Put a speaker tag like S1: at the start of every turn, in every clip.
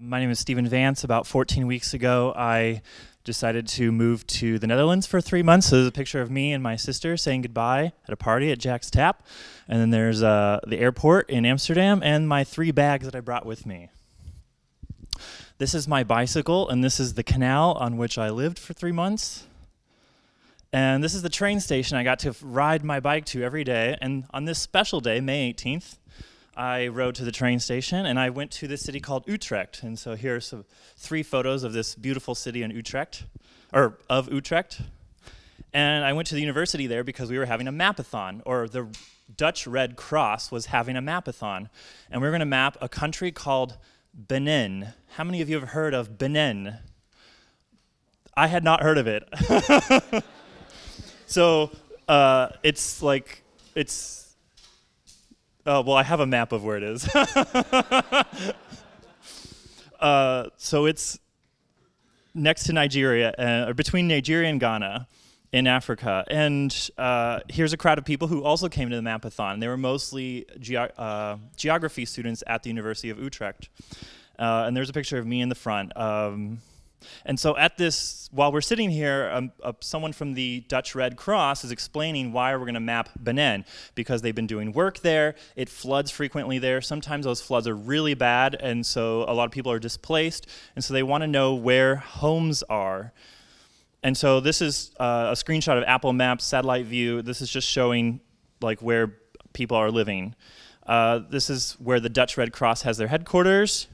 S1: My name is Steven Vance. About 14 weeks ago, I decided to move to the Netherlands for three months. So there's a picture of me and my sister saying goodbye at a party at Jack's Tap. And then there's uh, the airport in Amsterdam and my three bags that I brought with me. This is my bicycle, and this is the canal on which I lived for three months. And this is the train station I got to ride my bike to every day. And on this special day, May 18th, I rode to the train station and I went to this city called Utrecht. And so here are some, three photos of this beautiful city in Utrecht, or of Utrecht. And I went to the university there because we were having a mapathon, or the Dutch Red Cross was having a mapathon. And we were going to map a country called Benin. How many of you have heard of Benin? I had not heard of it. so uh, it's like, it's uh, well, I have a map of where it is. uh, so it's next to Nigeria, uh, or between Nigeria and Ghana in Africa. And uh, here's a crowd of people who also came to the Mapathon. They were mostly ge uh, geography students at the University of Utrecht. Uh, and there's a picture of me in the front. Um, and so at this, while we're sitting here, um, uh, someone from the Dutch Red Cross is explaining why we're going to map Benin, because they've been doing work there, it floods frequently there, sometimes those floods are really bad, and so a lot of people are displaced, and so they want to know where homes are. And so this is uh, a screenshot of Apple Maps satellite view. This is just showing like where people are living. Uh, this is where the Dutch Red Cross has their headquarters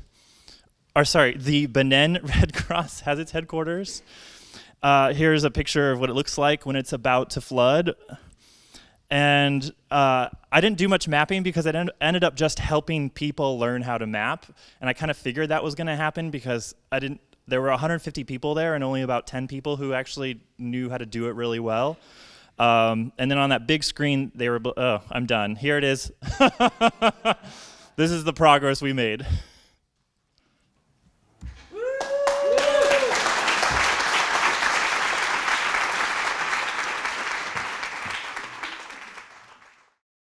S1: or sorry, the Benin Red Cross has its headquarters. Uh, here's a picture of what it looks like when it's about to flood. And uh, I didn't do much mapping because I ended up just helping people learn how to map. And I kind of figured that was going to happen because I didn't. There were 150 people there, and only about 10 people who actually knew how to do it really well. Um, and then on that big screen, they were. Oh, I'm done. Here it is. this is the progress we made.